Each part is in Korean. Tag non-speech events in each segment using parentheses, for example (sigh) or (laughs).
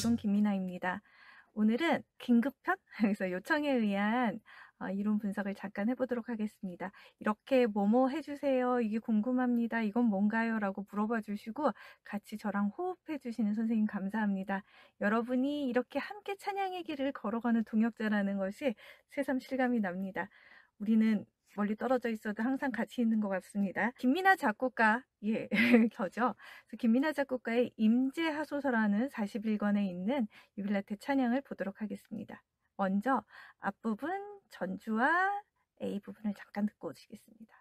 음악이론 김민아입니다. 오늘은 긴급편, (laughs) 그래서 요청에 의한 어, 이론 분석을 잠깐 해보도록 하겠습니다. 이렇게 뭐뭐 해주세요. 이게 궁금합니다. 이건 뭔가요? 라고 물어봐 주시고 같이 저랑 호흡해 주시는 선생님 감사합니다. 여러분이 이렇게 함께 찬양의 길을 걸어가는 동역자라는 것이 새삼 실감이 납니다. 우리는 멀리 떨어져 있어도 항상 같이 있는 것 같습니다. 김민아 작곡가, 예, (laughs) 저죠. 김민아 작곡가의 임재하소서라는 41권에 있는 유빌라테 찬양을 보도록 하겠습니다. 먼저 앞부분 전주와 A 부분을 잠깐 듣고 오시겠습니다.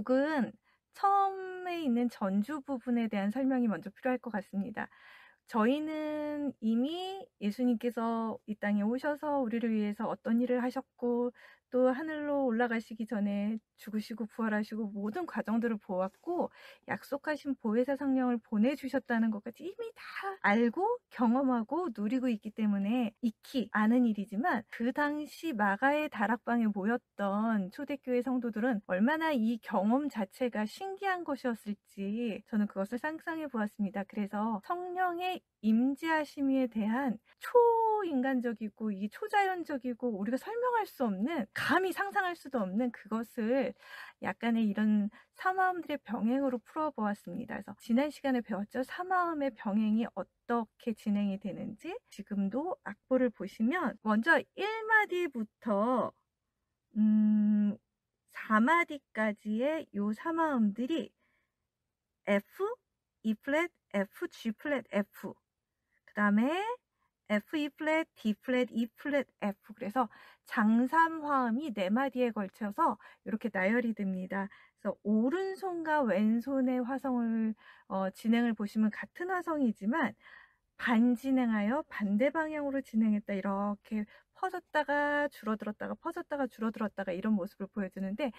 곡은 처음에 있는 전주 부분에 대한 설명이 먼저 필요할 것 같습니다. 저희는 이미 예수님께서 이 땅에 오셔서 우리를 위해서 어떤 일을 하셨고 또 하늘로 올라가시기 전에 죽으시고 부활하시고 모든 과정들을 보았고 약속하신 보혜사 성령을 보내주셨다는 것까지 이미 다 알고 경험하고 누리고 있기 때문에 익히 아는 일이지만 그 당시 마가의 다락방에 모였던 초대교회 성도들은 얼마나 이 경험 자체가 신기한 것이었을지 저는 그것을 상상해 보았습니다. 그래서 성령의 임재하심에 대한 초인간적이고 이 초자연적이고 우리가 설명할 수 없는 감히 상상할 수도 없는 그것을 약간의 이런 사마음들의 병행으로 풀어보았습니다. 그래서 지난 시간에 배웠죠. 사마음의 병행이 어떻게 진행이 되는지 지금도 악보를 보시면 먼저 1마디부터 음 4마디까지의 요 사마음들이 F, E 플랫, F, G 플랫, F 그 다음에 F, E 플랫, D 플랫, E 플랫, F 그래서 장삼 화음이 네 마디에 걸쳐서 이렇게 나열이 됩니다. 그래서 오른손과 왼손의 화성을 어, 진행을 보시면 같은 화성이지만 반진행하여 반대 방향으로 진행했다 이렇게 퍼졌다가 줄어들었다가 퍼졌다가 줄어들었다가 이런 모습을 보여주는데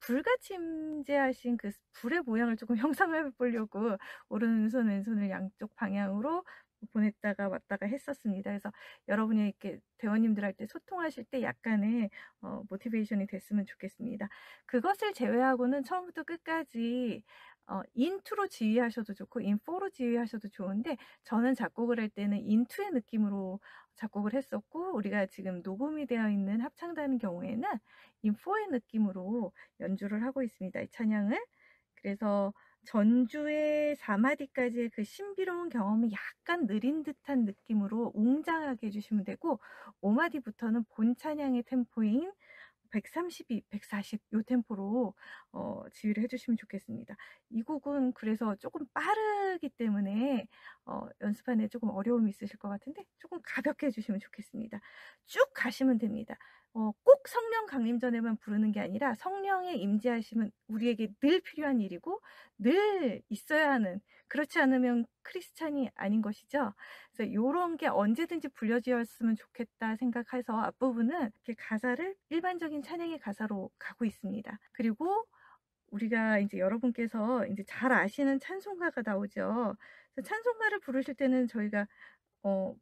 불같이 임재하신 그 불의 모양을 조금 (laughs) 형상해 보려고 오른손 왼손을 양쪽 방향으로 보냈다가 왔다가 했었습니다. 그래서 여러분이 이렇게 대원님들 할 때 소통하실 때 약간의 어, 모티베이션이 됐으면 좋겠습니다. 그것을 제외하고는 처음부터 끝까지 어, 인투로 지휘하셔도 좋고 인포로 지휘하셔도 좋은데 저는 작곡을 할 때는 인투의 느낌으로 작곡을 했었고 우리가 지금 녹음이 되어 있는 합창단의 경우에는 인포의 느낌으로 연주를 하고 있습니다. 이 찬양을 그래서 전주의 4마디까지의 그 신비로운 경험이 약간 느린 듯한 느낌으로 웅장하게 해주시면 되고 5마디부터는 본 찬양의 템포인 132, 140 요 템포로 어, 지휘를 해주시면 좋겠습니다. 이 곡은 그래서 조금 빠르기 때문에 어, 연습하는 조금 어려움이 있으실 것 같은데 조금 가볍게 해주시면 좋겠습니다. 쭉 가시면 됩니다. 어, 꼭 성령 강림 전에만 부르는 게 아니라 성령의 임재하심은 우리에게 늘 필요한 일이고 늘 있어야 하는 그렇지 않으면 크리스찬이 아닌 것이죠. 그래서 이런 게 언제든지 불려지었으면 좋겠다 생각해서 앞부분은 이렇게 가사를 일반적인 찬양의 가사로 가고 있습니다. 그리고 우리가 이제 여러분께서 이제 잘 아시는 찬송가가 나오죠. 찬송가를 부르실 때는 저희가 어,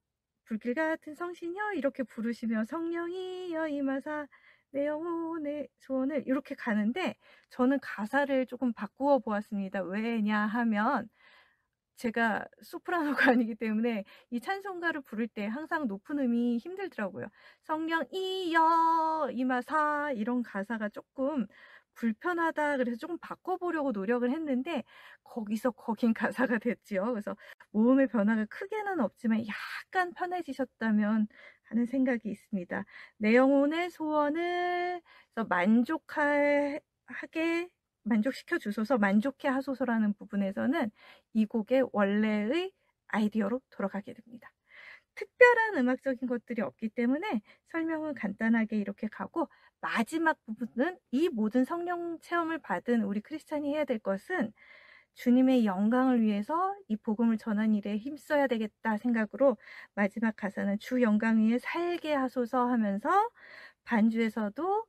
불길 같은 성신여 이렇게 부르시며 성령이여 임하사 내 영혼의 소원을 이렇게 가는데 저는 가사를 조금 바꾸어 보았습니다. 왜냐 하면 제가 소프라노가 (laughs) 아니기 때문에 이 찬송가를 부를 때 항상 높은 음이 힘들더라고요. 성령이여 임하사 이런 가사가 조금 불편하다 그래서 조금 바꿔보려고 노력을 했는데 거기서 거긴 (laughs) 가사가 됐지요. 그래서 모음의 변화가 크게는 없지만 약간 편해지셨다면 하는 생각이 있습니다. 내 영혼의 소원을 만족하게 만족시켜 주소서 만족해 하소서라는 부분에서는 이 곡의 원래의 아이디어로 돌아가게 됩니다. 특별 특별한 음악적인 것들이 없기 때문에 설명은 간단하게 이렇게 가고 마지막 부분은 이 모든 성령 체험을 받은 우리 크리스찬이 해야 될 것은 주님의 영광을 위해서 이 복음을 전하는 일에 힘써야 되겠다 생각으로 마지막 가사는 주 영광 위에 살게 하소서 하면서 반주에서도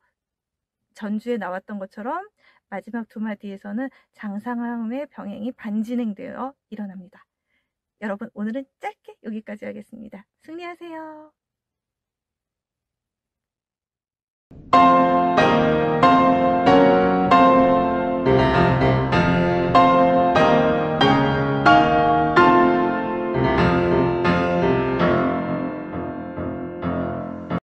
전주에 나왔던 것처럼 마지막 두 마디에서는 장상함의 병행이 반진행되어 일어납니다. 여러분 오늘은 짧게 여기까지 하겠습니다. 승리하세요.